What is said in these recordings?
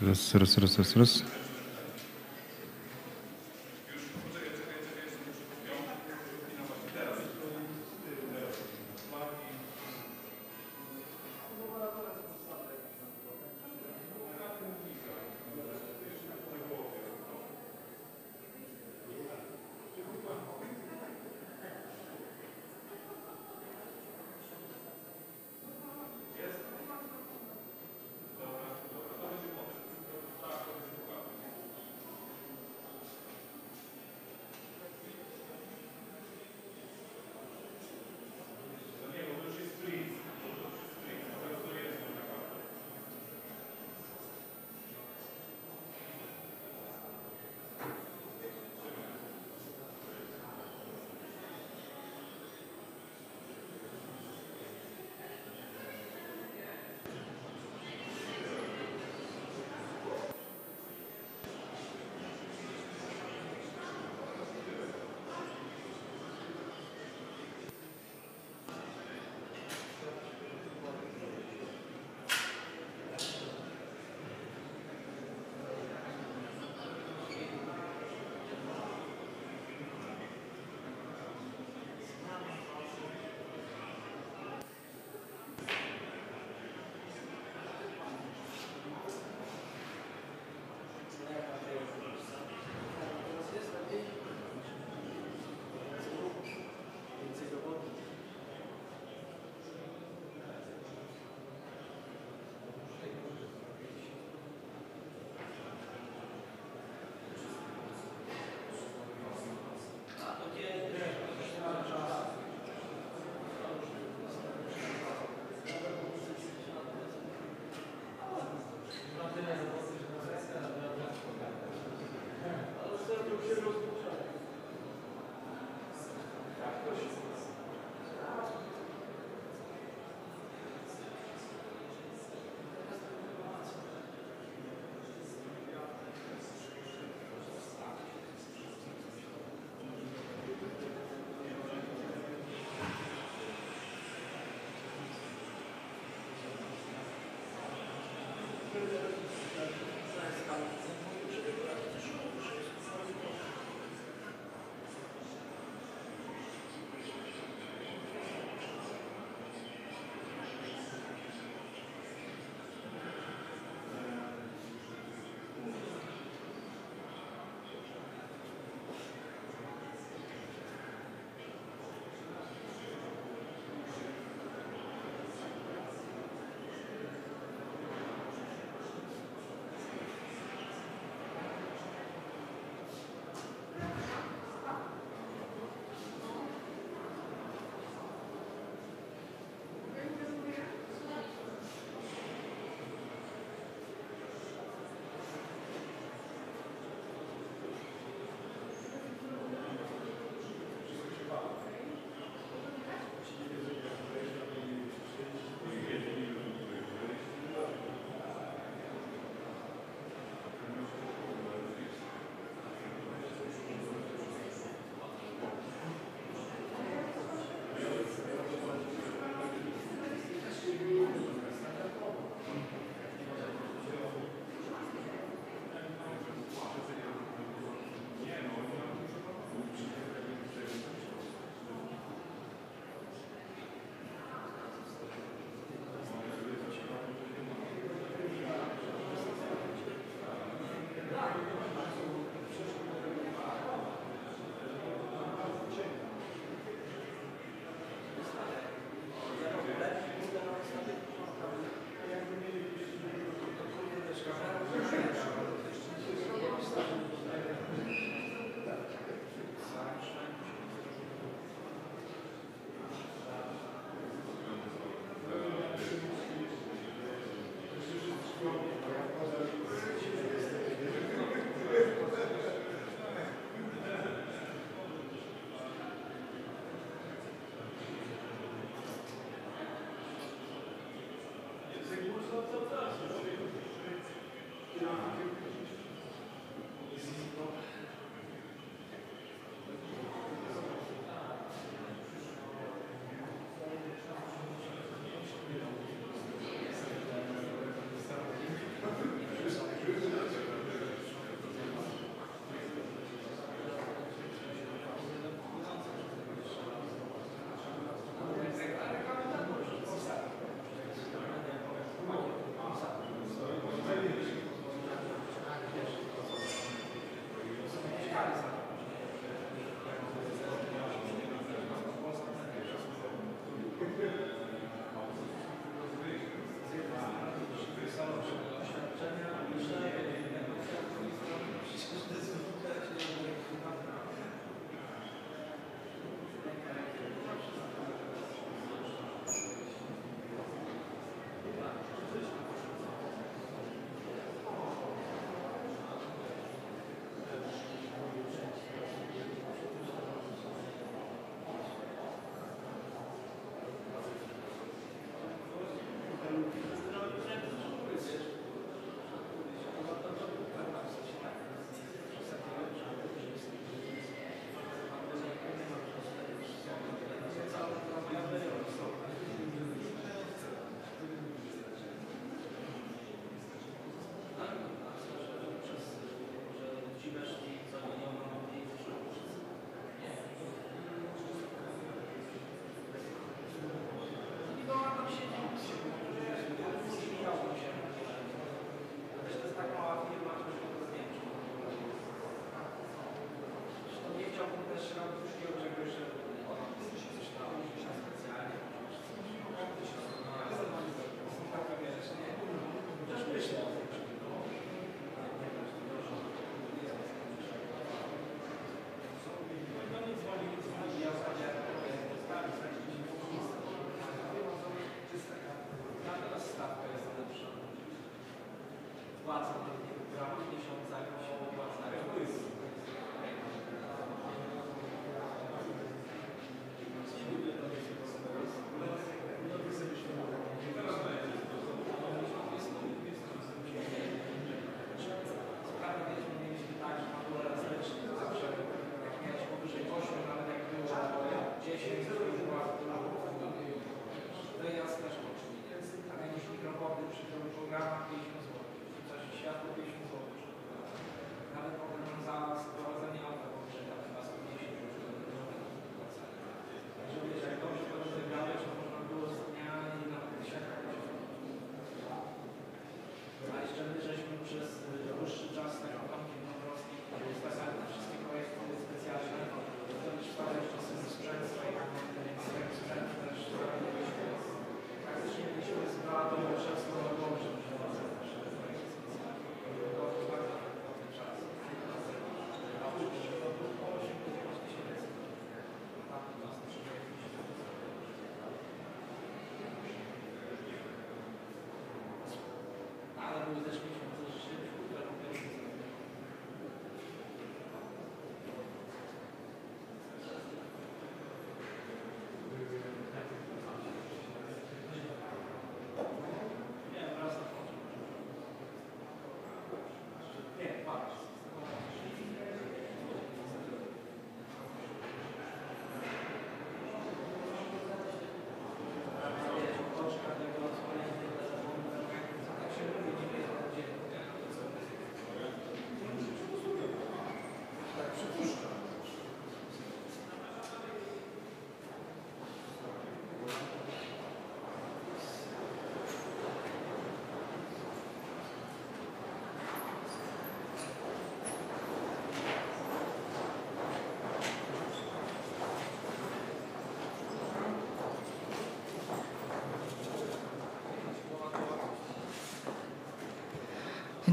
Раз, раз, раз, раз, раз.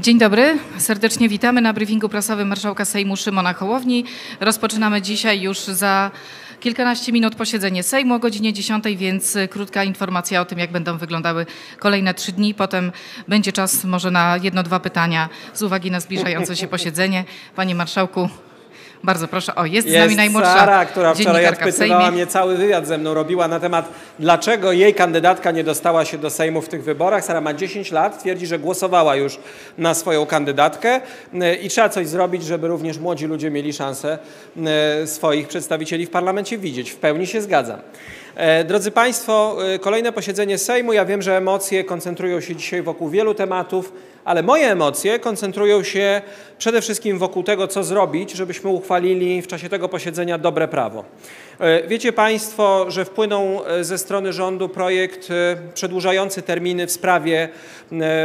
Dzień dobry, serdecznie witamy na briefingu prasowym Marszałka Sejmu Szymona Hołowni. Rozpoczynamy dzisiaj już za kilkanaście minut posiedzenie Sejmu o godzinie 10, więc krótka informacja o tym, jak będą wyglądały kolejne trzy dni. Potem będzie czas może na jedno, dwa pytania z uwagi na zbliżające się posiedzenie. Panie Marszałku, bardzo proszę. O, jest, jest z nami najmłodsza Sara, która wczoraj odpytywała mnie, cały wywiad ze mną robiła na temat, dlaczego jej kandydatka nie dostała się do Sejmu w tych wyborach. Sara ma 10 lat, twierdzi, że głosowała już na swoją kandydatkę e, i trzeba coś zrobić, żeby również młodzi ludzie mieli szansę e, swoich przedstawicieli w parlamencie widzieć. W pełni się zgadzam. E, drodzy Państwo, kolejne posiedzenie Sejmu. Ja wiem, że emocje koncentrują się dzisiaj wokół wielu tematów, ale moje emocje koncentrują się przede wszystkim wokół tego, co zrobić, żebyśmy uchwalili w czasie tego posiedzenia dobre prawo. E, wiecie Państwo, że wpłynął e, ze strony rządu projekt e, przedłużający terminy w sprawie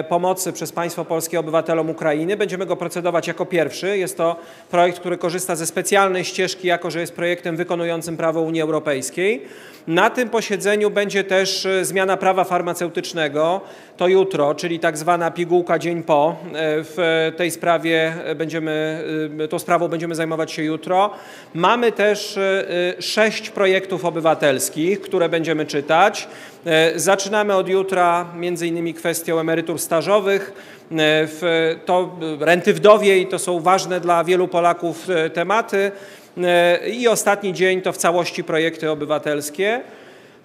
pomocy przez państwo polskie obywatelom Ukrainy. Będziemy go procedować jako pierwszy. Jest to projekt, który korzysta ze specjalnej ścieżki, jako że jest projektem wykonującym prawo Unii Europejskiej. Na tym posiedzeniu będzie też zmiana prawa farmaceutycznego. To jutro, czyli tak zwana pigułka dzień po. W tej sprawie będziemy, tą sprawą będziemy zajmować się jutro. Mamy też sześć sześć projektów obywatelskich, które będziemy czytać. E, zaczynamy od jutra między innymi kwestią emerytur stażowych, e, to renty wdowiej, to są ważne dla wielu Polaków e, tematy i ostatni dzień to w całości projekty obywatelskie.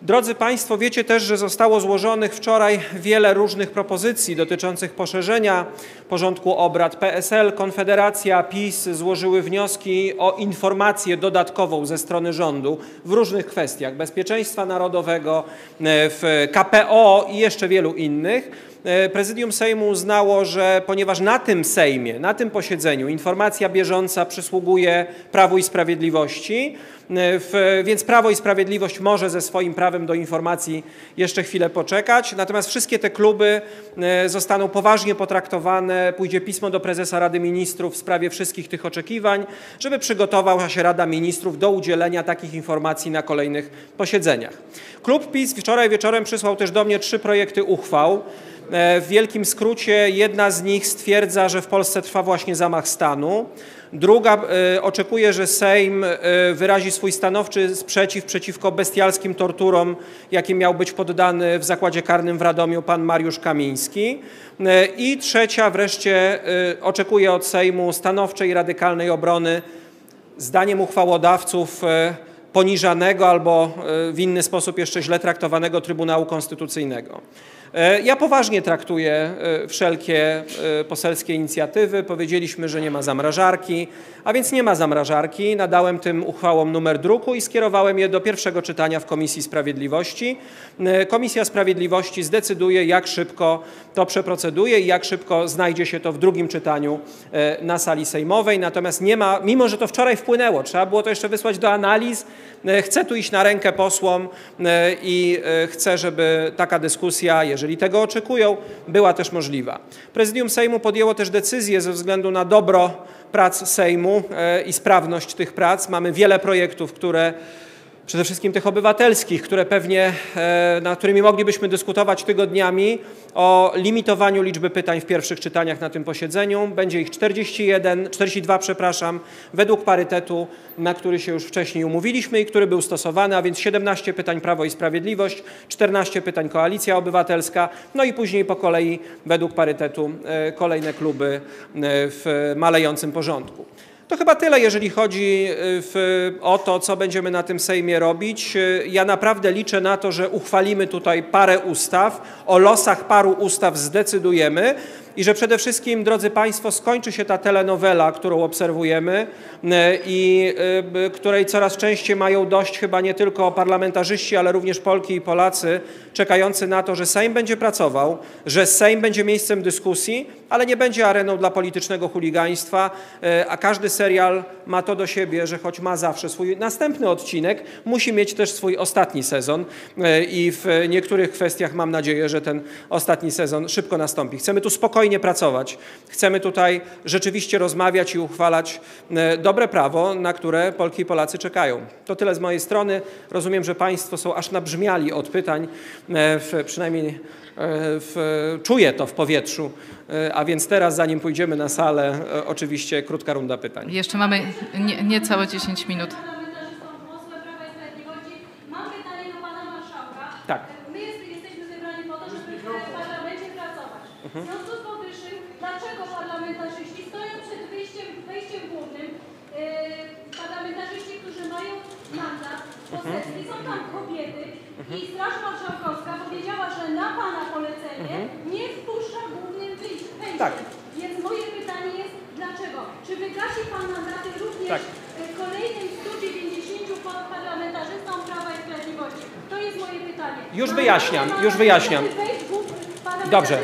Drodzy Państwo, wiecie też, że zostało złożonych wczoraj wiele różnych propozycji dotyczących poszerzenia porządku obrad. PSL, Konfederacja, PiS złożyły wnioski o informację dodatkową ze strony rządu w różnych kwestiach bezpieczeństwa narodowego, w KPO i jeszcze wielu innych. E, prezydium Sejmu uznało, że ponieważ na tym Sejmie, na tym posiedzeniu informacja bieżąca przysługuje Prawu i Sprawiedliwości, e, więc Prawo i Sprawiedliwość może ze swoim prawem do informacji jeszcze chwilę poczekać. Natomiast wszystkie te kluby e, zostaną poważnie potraktowane. Pójdzie pismo do prezesa Rady Ministrów w sprawie wszystkich tych oczekiwań, żeby przygotowała się Rada Ministrów do udzielenia takich informacji na kolejnych posiedzeniach. Klub PiS wczoraj wieczorem przysłał też do mnie trzy projekty uchwał. E, W wielkim skrócie jedna z nich stwierdza, że w Polsce trwa właśnie zamach stanu. Druga e, oczekuje, że Sejm e, wyrazi swój stanowczy sprzeciw przeciwko bestialskim torturom, jakim miał być poddany w zakładzie karnym w Radomiu pan Mariusz Kamiński. I trzecia wreszcie oczekuje od Sejmu stanowczej, radykalnej obrony zdaniem uchwałodawców poniżanego albo w inny sposób jeszcze źle traktowanego Trybunału Konstytucyjnego. E, Ja poważnie traktuję e, wszelkie e, poselskie inicjatywy. Powiedzieliśmy, że nie ma zamrażarki, a więc nie ma zamrażarki. Nadałem tym uchwałom numer druku i skierowałem je do pierwszego czytania w Komisji Sprawiedliwości. Komisja Sprawiedliwości zdecyduje, jak szybko to przeproceduje i jak szybko znajdzie się to w drugim czytaniu na sali sejmowej. Natomiast nie ma, mimo że to wczoraj wpłynęło, trzeba było to jeszcze wysłać do analiz, chcę tu iść na rękę posłom i chcę, żeby taka dyskusja, jeżeli tego oczekują, była też możliwa. Prezydium Sejmu podjęło też decyzję ze względu na dobro prac Sejmu e, i sprawność tych prac. Mamy wiele projektów, które przede wszystkim tych obywatelskich, które pewnie, e, nad którymi moglibyśmy dyskutować tygodniami, o limitowaniu liczby pytań w pierwszych czytaniach na tym posiedzeniu. Będzie ich 41, 42, przepraszam, według parytetu, na który się już wcześniej umówiliśmy i który był stosowany, a więc 17 pytań Prawo i Sprawiedliwość, 14 pytań Koalicja Obywatelska, no i później po kolei według parytetu e, kolejne kluby e, w malejącym porządku. To chyba tyle, jeżeli chodzi y, w, o to, co będziemy na tym Sejmie robić. Y, Ja naprawdę liczę na to, że uchwalimy tutaj parę ustaw, o losach paru ustaw zdecydujemy i że przede wszystkim, drodzy Państwo, skończy się ta telenowela, którą obserwujemy y, i której coraz częściej mają dość chyba nie tylko parlamentarzyści, ale również Polki i Polacy, czekający na to, że Sejm będzie pracował, że Sejm będzie miejscem dyskusji, ale nie będzie areną dla politycznego chuligaństwa, a każdy serial ma to do siebie, że choć ma zawsze swój następny odcinek, musi mieć też swój ostatni sezon y, i w niektórych kwestiach mam nadzieję, że ten ostatni sezon szybko nastąpi. Chcemy tu spokojnie pracować, chcemy tutaj rzeczywiście rozmawiać i uchwalać y, dobre prawo, na które Polki i Polacy czekają. To tyle z mojej strony. Rozumiem, że Państwo są aż nabrzmiali od pytań, w, przynajmniej w, czuję to w powietrzu, y, a więc teraz, zanim pójdziemy na salę, y, oczywiście krótka runda pytań. Jeszcze mamy nie, niecałe 10 minut. parlamentarzystą, posłem Prawa i Sprawiedliwości. Mam pytanie do pana marszałka. Tak. My jest, jesteśmy zebrani po to, żeby w parlamencie pracować. W związku z powyższym, dlaczego parlamentarzyści stoją przed wyjściem, wejściem głównym, yy, parlamentarzyści, którzy mają mandat poselski, są tam kobiety i Straż Marszałkowska powiedziała, że na pana polecenie nie wpuszcza głównym wejściem. Tak. Więc moje pytanie jest, dlaczego? Czy wygasi pan mandaty również Tak. y, kolejnym 190 pa- parlamentarzystom Prawa i Sprawiedliwości? To jest moje pytanie. Już Mam wyjaśniam, już wyjaśniam. Dobrze.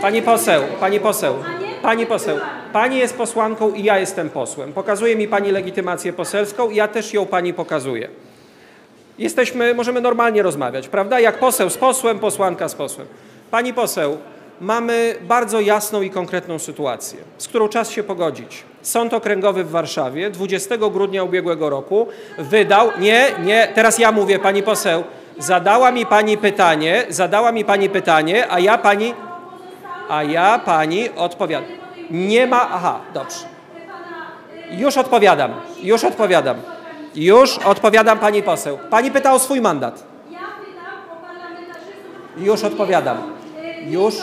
Pani poseł, pani poseł, pani poseł? Pani jest posłanką i ja jestem posłem. Pokazuje mi pani legitymację poselską i ja też ją pani pokazuję. Jesteśmy, możemy normalnie rozmawiać, prawda? Jak poseł z posłem, posłanka z posłem. Pani poseł, mamy bardzo jasną i konkretną sytuację, z którą czas się pogodzić. Sąd Okręgowy w Warszawie 20 grudnia ubiegłego roku wydał, nie, nie, teraz ja mówię, pani poseł, zadała mi pani pytanie, zadała mi pani pytanie, a ja pani, a ja pani odpowiadam. Nie ma, aha, dobrze. Już odpowiadam, już odpowiadam. Już odpowiadam pani poseł. Pani pyta o swój mandat. Już odpowiadam. Już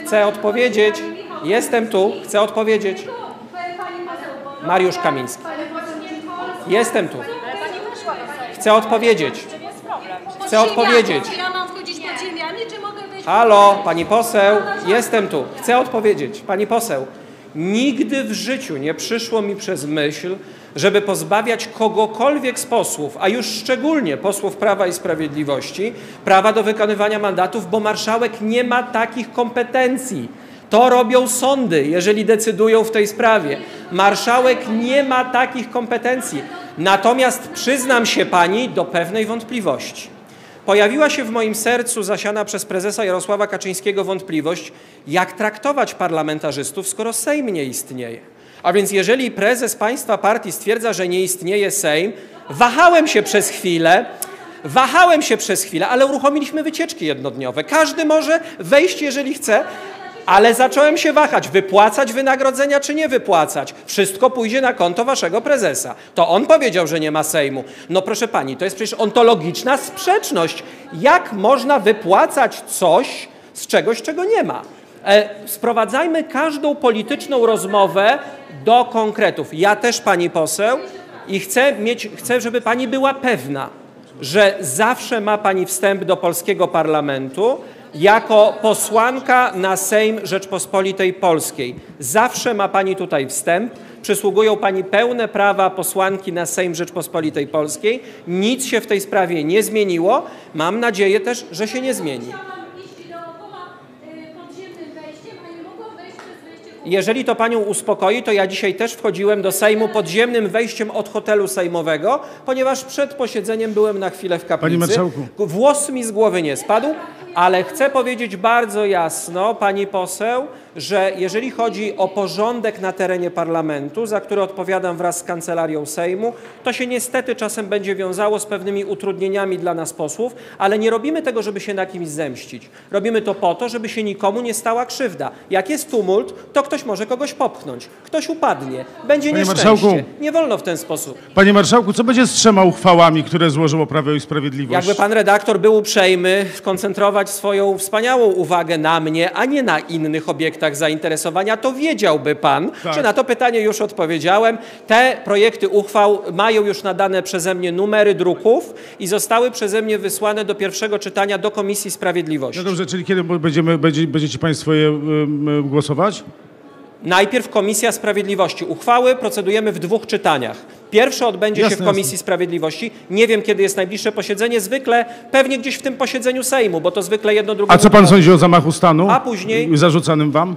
chcę odpowiedzieć. Jestem tu, chcę odpowiedzieć. Mariusz Kamiński. Jestem tu. Chcę odpowiedzieć. Chcę odpowiedzieć. Czy ja mam wchodzić pod ziemiami, czy mogę wejść Halo, pani poseł, jestem tu. Chcę odpowiedzieć. Pani poseł, Nigdy w życiu nie przyszło mi przez myśl, żeby pozbawiać kogokolwiek z posłów, a już szczególnie posłów Prawa i Sprawiedliwości, prawa do wykonywania mandatów, bo marszałek nie ma takich kompetencji. To robią sądy, jeżeli decydują w tej sprawie. Marszałek nie ma takich kompetencji. Natomiast przyznam się pani do pewnej wątpliwości. Pojawiła się w moim sercu zasiana przez prezesa Jarosława Kaczyńskiego wątpliwość, jak traktować parlamentarzystów, skoro Sejm nie istnieje. A więc jeżeli prezes państwa partii stwierdza, że nie istnieje Sejm, wahałem się przez chwilę, wahałem się przez chwilę, ale uruchomiliśmy wycieczki jednodniowe. Każdy może wejść, jeżeli chce, ale zacząłem się wahać, wypłacać wynagrodzenia czy nie wypłacać. Wszystko pójdzie na konto waszego prezesa. To on powiedział, że nie ma Sejmu. No proszę pani, to jest przecież ontologiczna sprzeczność. Jak można wypłacać coś z czegoś, czego nie ma? E, sprowadzajmy każdą polityczną rozmowę do konkretów. Ja też pani poseł i chcę mieć, chcę, żeby pani była pewna, że zawsze ma pani wstęp do polskiego parlamentu, jako posłanka na Sejm Rzeczpospolitej Polskiej. Zawsze ma Pani tutaj wstęp. Przysługują Pani pełne prawa posłanki na Sejm Rzeczpospolitej Polskiej. Nic się w tej sprawie nie zmieniło. Mam nadzieję też, że się nie zmieni. Chciałam iść dookoła y, podziemnym wejściem, a nie mogłam wejść przez wejście główne. Jeżeli to Panią uspokoi, to ja dzisiaj też wchodziłem do Sejmu podziemnym wejściem od hotelu sejmowego, ponieważ przed posiedzeniem byłem na chwilę w kaplicy. Panie marszałku. Włos mi z głowy nie spadł, ale chcę powiedzieć bardzo jasno, Pani poseł, że jeżeli chodzi o porządek na terenie parlamentu, za który odpowiadam wraz z Kancelarią Sejmu, to się niestety czasem będzie wiązało z pewnymi utrudnieniami dla nas posłów, ale nie robimy tego, żeby się na kimś zemścić. Robimy to po to, żeby się nikomu nie stała krzywda. Jak jest tumult, to ktoś może kogoś popchnąć, ktoś upadnie, będzie Panie nieszczęście. marszałku. Nie wolno w ten sposób. Panie marszałku, co będzie z trzema uchwałami, które złożyło Prawo i Sprawiedliwość? Jakby pan redaktor był uprzejmy skoncentrować swoją wspaniałą uwagę na mnie, a nie na innych obiektach zainteresowania, to wiedziałby pan, Tak. że na to pytanie już odpowiedziałem. Te projekty uchwał mają już nadane przeze mnie numery druków i zostały przeze mnie wysłane do pierwszego czytania do Komisji Sprawiedliwości. No dobrze, czyli kiedy będziemy, będzie, będziecie Państwo je głosować? Najpierw Komisja Sprawiedliwości. Uchwały procedujemy w dwóch czytaniach. Pierwsze odbędzie Jasne, się w Komisji jasne. Sprawiedliwości. Nie wiem, kiedy jest najbliższe posiedzenie. Zwykle pewnie gdzieś w tym posiedzeniu Sejmu, bo to zwykle jedno drugie. A co Pan sądzi o zamachu stanu? A później- Zarzucanym Wam?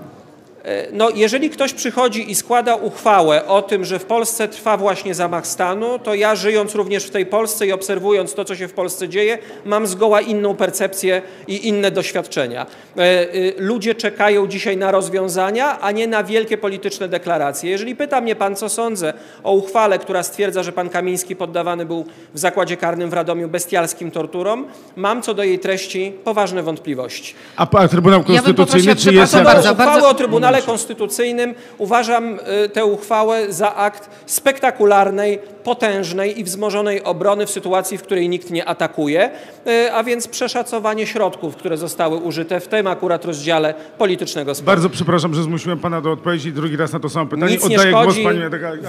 No, jeżeli ktoś przychodzi i składa uchwałę o tym, że w Polsce trwa właśnie zamach stanu, to ja żyjąc również w tej Polsce i obserwując to, co się w Polsce dzieje, mam zgoła inną percepcję i inne doświadczenia. E, y, Ludzie czekają dzisiaj na rozwiązania, a nie na wielkie polityczne deklaracje. Jeżeli pyta mnie pan, co sądzę o uchwale, która stwierdza, że pan Kamiński poddawany był w zakładzie karnym w Radomiu bestialskim torturom, mam co do jej treści poważne wątpliwości. A, Trybunał Konstytucyjny poprosiła, czy jest... do bardzo, uchwały bardzo- o Trybunale Konstytucyjnym uważam y, tę uchwałę za akt spektakularnej, potężnej i wzmożonej obrony w sytuacji, w której nikt nie atakuje, y, a więc przeszacowanie środków, które zostały użyte w tym akurat rozdziale politycznego sporu. Bardzo przepraszam, że zmusiłem Pana do odpowiedzi drugi raz na to samo pytanie. Nic nie Oddaję szkodzi. głos Pani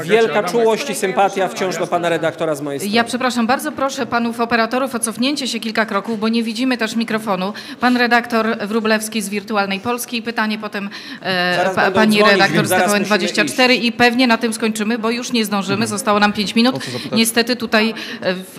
Wielka Adamek. czułość i sympatia wciąż do pana redaktora z mojej strony. Ja przepraszam, bardzo proszę panów operatorów o cofnięcie się kilka kroków, bo nie widzimy też mikrofonu. Pan redaktor Wróblewski z Wirtualnej Polski, pytanie potem e, pa, pani dzwonić, redaktor z zaraz TVN musimy 24 i pewnie na tym skończymy, bo już nie zdążymy, zostało nam 5 minut. Niestety tutaj e, w,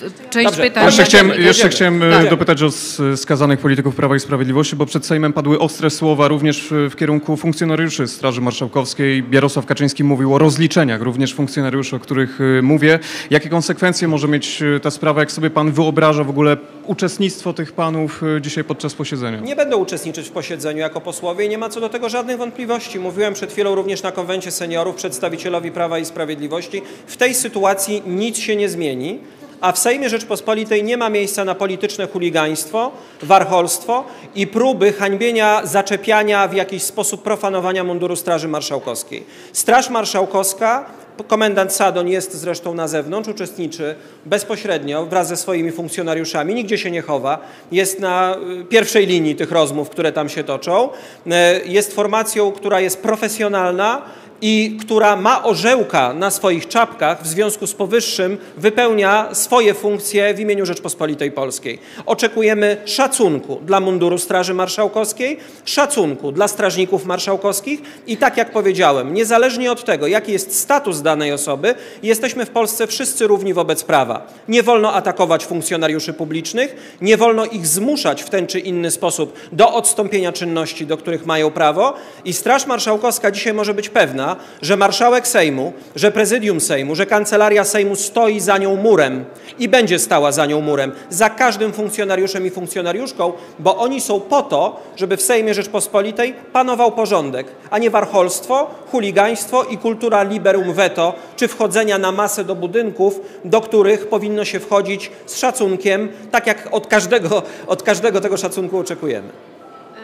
w, część Dobrze, pytań... Jeszcze chciałem, jeszcze chciałem e, Tak. dopytać o skazanych polityków Prawa i Sprawiedliwości, bo przed Sejmem padły ostre słowa również w, w kierunku funkcjonariuszy Straży Marszałkowskiej. Jarosław Kaczyński mówił o rozliczeniach, również funkcjonariuszy, o których e, mówię. Jakie konsekwencje może mieć e, ta sprawa, jak sobie pan wyobraża w ogóle uczestnictwo tych panów e, dzisiaj podczas posiedzenia? Nie będą uczestniczyć w posiedzeniu jako posłowie i nie ma co do tego żadnych wątpliwości. Mówiłem przed chwilą również na konwencie seniorów przedstawicielowi Prawa i Sprawiedliwości. W tej sytuacji nic się nie zmieni, a w Sejmie Rzeczpospolitej nie ma miejsca na polityczne chuligaństwo, warcholstwo i próby hańbienia, zaczepiania w jakiś sposób profanowania munduru Straży Marszałkowskiej. Straż Marszałkowska Komendant Sadon jest zresztą na zewnątrz, uczestniczy bezpośrednio wraz ze swoimi funkcjonariuszami, nigdzie się nie chowa, jest na y, pierwszej linii tych rozmów, które tam się toczą. E, Jest formacją, która jest profesjonalna i która ma orzełka na swoich czapkach, w związku z powyższym wypełnia swoje funkcje w imieniu Rzeczpospolitej Polskiej. Oczekujemy szacunku dla munduru Straży Marszałkowskiej, szacunku dla strażników marszałkowskich i tak jak powiedziałem, niezależnie od tego, jaki jest status danej osoby, jesteśmy w Polsce wszyscy równi wobec prawa. Nie wolno atakować funkcjonariuszy publicznych, nie wolno ich zmuszać w ten czy inny sposób do odstąpienia czynności, do których mają prawo i Straż Marszałkowska dzisiaj może być pewna, że marszałek Sejmu, że prezydium Sejmu, że kancelaria Sejmu stoi za nią murem i będzie stała za nią murem, za każdym funkcjonariuszem i funkcjonariuszką, bo oni są po to, żeby w Sejmie Rzeczpospolitej panował porządek, a nie warcholstwo, chuligaństwo i kultura liberum veto, czy wchodzenia na masę do budynków, do których powinno się wchodzić z szacunkiem, tak jak od każdego, od każdego tego szacunku oczekujemy.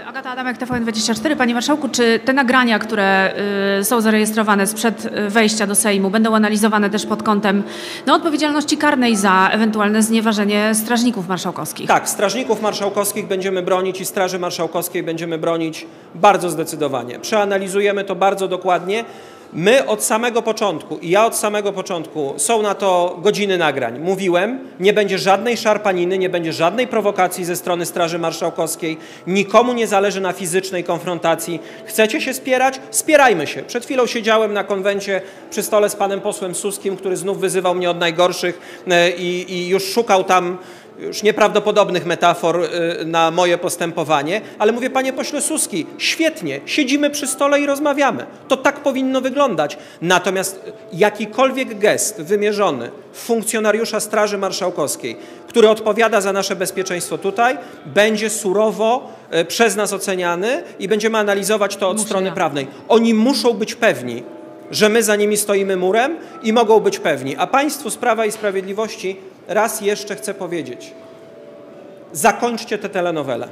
Agata Adamek, TVN24. Panie Marszałku, czy te nagrania, które y, są zarejestrowane sprzed wejścia do Sejmu, będą analizowane też pod kątem no, odpowiedzialności karnej za ewentualne znieważenie strażników marszałkowskich? Tak, strażników marszałkowskich będziemy bronić i Straży Marszałkowskiej będziemy bronić bardzo zdecydowanie. Przeanalizujemy to bardzo dokładnie. My od samego początku i ja od samego początku są na to godziny nagrań. Mówiłem, nie będzie żadnej szarpaniny, nie będzie żadnej prowokacji ze strony Straży Marszałkowskiej. Nikomu nie zależy na fizycznej konfrontacji. Chcecie się spierać? Spierajmy się. Przed chwilą siedziałem na konwencie przy stole z panem posłem Suskim, który znów wyzywał mnie od najgorszych e, i, i już szukał tam już nieprawdopodobnych metafor y, na moje postępowanie, ale mówię, panie pośle Suski, świetnie, siedzimy przy stole i rozmawiamy. To tak powinno wyglądać. Natomiast jakikolwiek gest wymierzony w funkcjonariusza Straży Marszałkowskiej, który odpowiada za nasze bezpieczeństwo tutaj, będzie surowo y, przez nas oceniany i będziemy analizować to od Muszę strony prawnej. Oni muszą być pewni, że my za nimi stoimy murem i mogą być pewni. A państwu z Prawa i Sprawiedliwości raz jeszcze chcę powiedzieć: zakończcie tę telenowelę.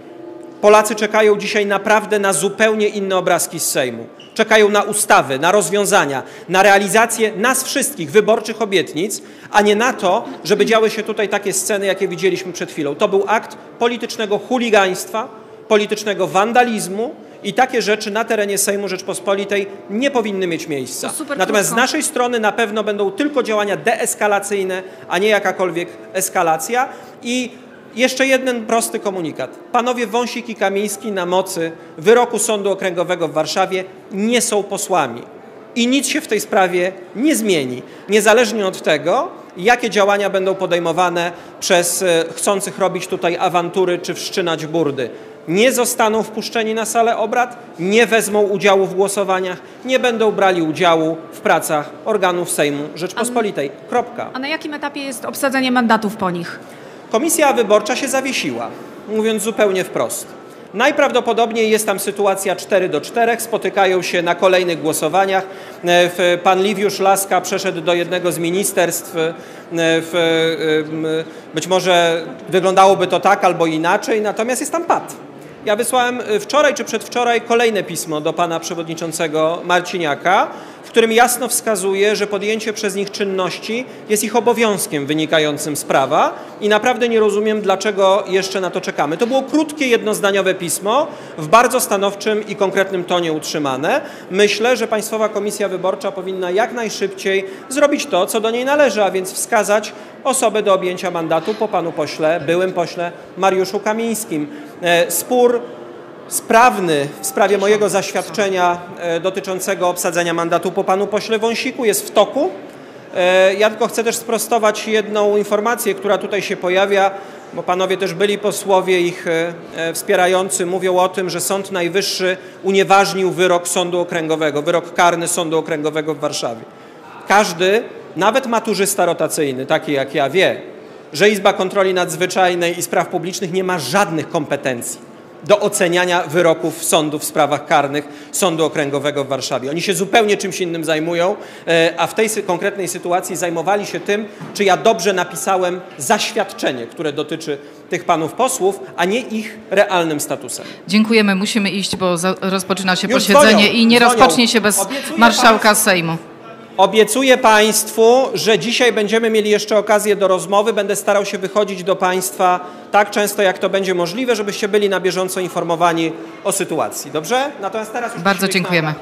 Polacy czekają dzisiaj naprawdę na zupełnie inne obrazki z Sejmu. Czekają na ustawy, na rozwiązania, na realizację nas wszystkich wyborczych obietnic, a nie na to, żeby działy się tutaj takie sceny, jakie widzieliśmy przed chwilą. To był akt politycznego chuligaństwa, politycznego wandalizmu i takie rzeczy na terenie Sejmu Rzeczpospolitej nie powinny mieć miejsca. Natomiast z naszej strony na pewno będą tylko działania deeskalacyjne, a nie jakakolwiek eskalacja. I jeszcze jeden prosty komunikat. Panowie Wąsik i Kamiński na mocy wyroku Sądu Okręgowego w Warszawie nie są posłami. I nic się w tej sprawie nie zmieni, niezależnie od tego, jakie działania będą podejmowane przez e, chcących robić tutaj awantury czy wszczynać burdy. Nie zostaną wpuszczeni na salę obrad, nie wezmą udziału w głosowaniach, nie będą brali udziału w pracach organów Sejmu Rzeczpospolitej. Kropka. A na jakim etapie jest obsadzenie mandatów po nich? Komisja wyborcza się zawiesiła, mówiąc zupełnie wprost. Najprawdopodobniej jest tam sytuacja 4 do 4, spotykają się na kolejnych głosowaniach. E, Pan Liwiusz Laska przeszedł do jednego z ministerstw. e, e, być może wyglądałoby to tak albo inaczej, natomiast jest tam pad. Ja wysłałem e, wczoraj czy przedwczoraj kolejne pismo do pana przewodniczącego Marciniaka, w którym jasno wskazuje, że podjęcie przez nich czynności jest ich obowiązkiem wynikającym z prawa i naprawdę nie rozumiem, dlaczego jeszcze na to czekamy. To było krótkie, jednozdaniowe pismo, w bardzo stanowczym i konkretnym tonie utrzymane. Myślę, że Państwowa Komisja Wyborcza powinna jak najszybciej zrobić to, co do niej należy, a więc wskazać osobę do objęcia mandatu po panu pośle, byłym pośle Mariuszu Kamińskim. E, Spór sprawny w sprawie mojego zaświadczenia e, dotyczącego obsadzenia mandatu po panu pośle Wąsiku jest w toku. E, Ja tylko chcę też sprostować jedną informację, która tutaj się pojawia, bo panowie też byli posłowie, ich wspierający mówią o tym, że Sąd Najwyższy unieważnił wyrok Sądu Okręgowego, wyrok karny Sądu Okręgowego w Warszawie. Każdy, nawet maturzysta rotacyjny, taki jak ja, wie, że Izba Kontroli Nadzwyczajnej i Spraw Publicznych nie ma żadnych kompetencji do oceniania wyroków sądu w sprawach karnych Sądu Okręgowego w Warszawie. Oni się zupełnie czymś innym zajmują, e, a w tej konkretnej sytuacji zajmowali się tym, czy ja dobrze napisałem zaświadczenie, które dotyczy tych panów posłów, a nie ich realnym statusem. Dziękujemy, musimy iść, bo rozpoczyna się Już posiedzenie dzwonią, i nie dzwonią. rozpocznie się bez Obiecuję marszałka Sejmu. Obiecuję Państwu, że dzisiaj będziemy mieli jeszcze okazję do rozmowy. Będę starał się wychodzić do Państwa tak często, jak to będzie możliwe, żebyście byli na bieżąco informowani o sytuacji. Dobrze? Natomiast teraz już Bardzo dziękujemy.